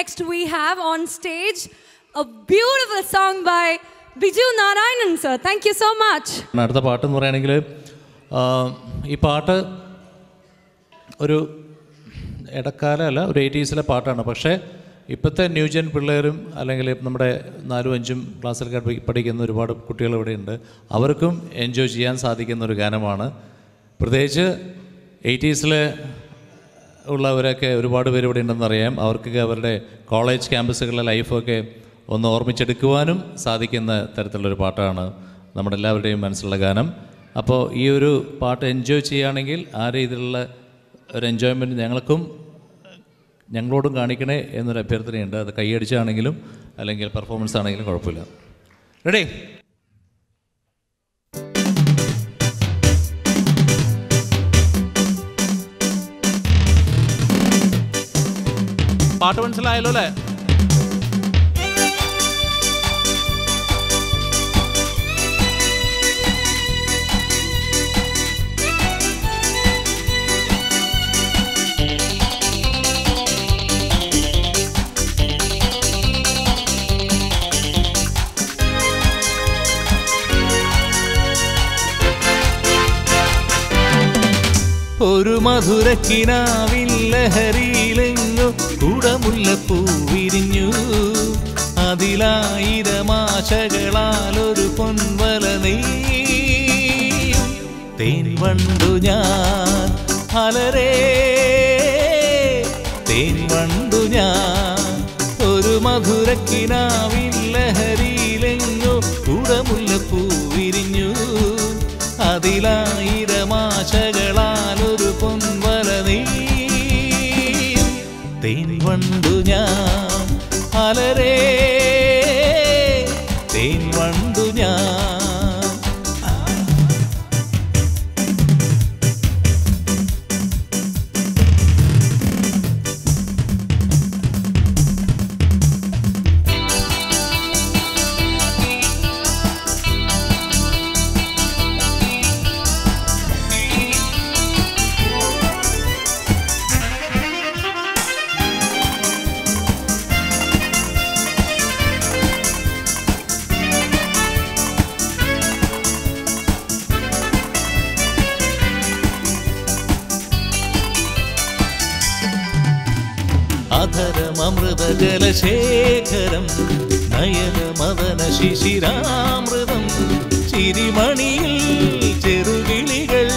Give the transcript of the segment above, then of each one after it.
Next, we have on stage a beautiful song by Biju Narayanan sir Thank you so much. അടുത്ത പാട്ട് എന്ന് പറയുകയാണെങ്കിൽ ഈ പാട്ട് ഒരു ഇടക്കാല അല്ല ഒരു എയ്റ്റീസിലെ പാട്ടാണ്. പക്ഷേ ഇപ്പോഴത്തെ ന്യൂജൻ പിള്ളേരും അല്ലെങ്കിൽ നമ്മുടെ നാലും അഞ്ചും ക്ലാസ്സിൽ പഠി- പഠിക്കുന്ന ഒരുപാട് കുട്ടികൾ ഇവിടെയുണ്ട്. അവർക്കും എൻജോയ് ചെയ്യാൻ സാധിക്കുന്ന ഒരു ഗാനമാണ്. പ്രത്യേകിച്ച് എയ്റ്റീസിലെ ഉള്ളവരൊക്കെ ഒരുപാട് പേര് ഇവിടെ ഉണ്ടെന്ന് അറിയാം. അവർക്കൊക്കെ അവരുടെ കോളേജ് ക്യാമ്പസുകളിലെ ലൈഫൊക്കെ ഒന്ന് ഓർമ്മിച്ചെടുക്കുവാനും സാധിക്കുന്ന തരത്തിലുള്ളൊരു പാട്ടാണ് നമ്മുടെ എല്ലാവരുടെയും മനസ്സിലുള്ള ഗാനം. അപ്പോൾ ഈ ഒരു പാട്ട് എൻജോയ് ചെയ്യുകയാണെങ്കിൽ ആ രീതിയിലുള്ള ഒരു എൻജോയ്മെന്റ് ഞങ്ങൾക്കും ഞങ്ങളോടും കാണിക്കണേ എന്നൊരു അഭ്യർത്ഥനയുണ്ട്. അത് കൈയടിച്ചാണെങ്കിലും അല്ലെങ്കിൽ പെർഫോമൻസ് ആണെങ്കിലും കുഴപ്പമില്ല. റെഡി പാട്ട് മനസ്സിലായല്ലോ അല്ലേ? ഒരു മധുരക്കിനാവിൻ ലഹരിയിലെങ്ങോ കുടമുല്ലപ്പൂ വിരിഞ്ഞു അതിലായിരമാശകളാൽ ഒരു പൊൻവല നെയ്യും തേൻ വണ്ടു ഞാൻ അലരേ. തേൻ വണ്ടു ഞാൻ ഒരു മധുരക്കിനാവിൻ ലഹരിയിലെങ്ങോ പൂവിരിഞ്ഞു. വിരിഞ്ഞു തേൻ വണ്ടു ഞാൻ അലരേ അധരമൃതജലശേഖരം നയനമദന ശിശിരാമൃതം ചിരിമണിയിൽ ചെറുകിളികൾ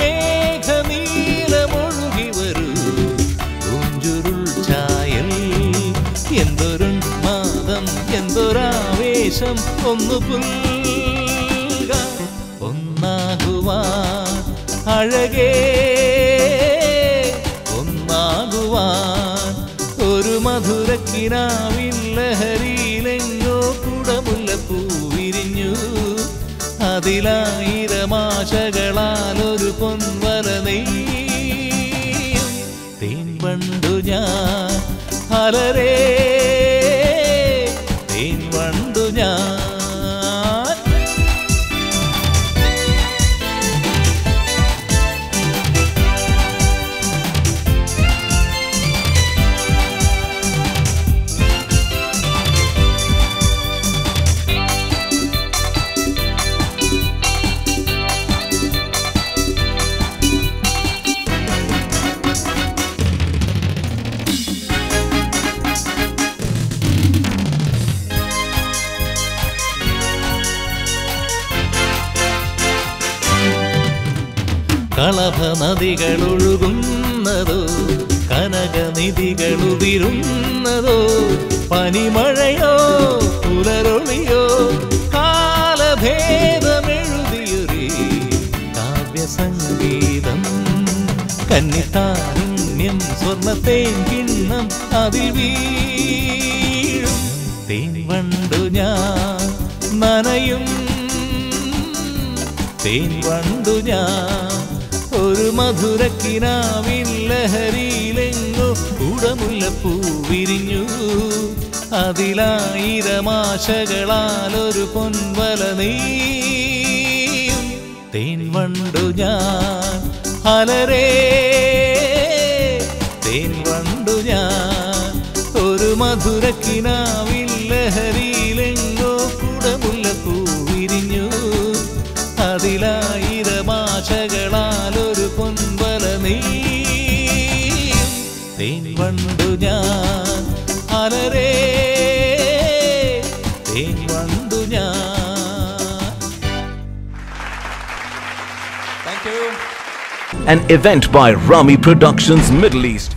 മേഘനീലമൊഴുകി വരൂ ചായൽ ചായൽ മാതം എന്തൊരാവേശം ഒന്നു പുൽക ഒന്നാകുവാൻ അഴകേ. അതിലായിരമാശകളാൽ ഒരു പൊൻവല നെയ്യും. തേൻ പണ്ടു ഞാൻ അലരേ കളഭ നദികളൊഴുകുന്നതോ കനകനിധികളുതിരുന്നതോ പനിമഴയോ പുലരൊളിയോ കാലഭേദമെഴുതിയൊരു കാവ്യസംഗീതം. കന്നിത്താരുണ്യം സ്വർണത്തേൻ കിണ്ണം അതിൽ വീഴും. ഞാൻ നനയും. തേൻ വണ്ടു ഞാൻ മധുരക്കിനാവിൻ ലഹരിയിലെങ്ങോ കുടമുല്ലപ്പൂ വിരിഞ്ഞു. അതിലായിരമാശകളാൽ ഒരു പൊൻവല നീ തേൻ വണ്ടു ഞാൻ അലരേ. തേൻ വണ്ടു ഞാൻ ഒരു മധുരക്കിനാവിൽ ലഹരിയിലെങ്ങോ തേൻ വണ്ടു ഞാൻ thank you An event by Rami Productions Middle East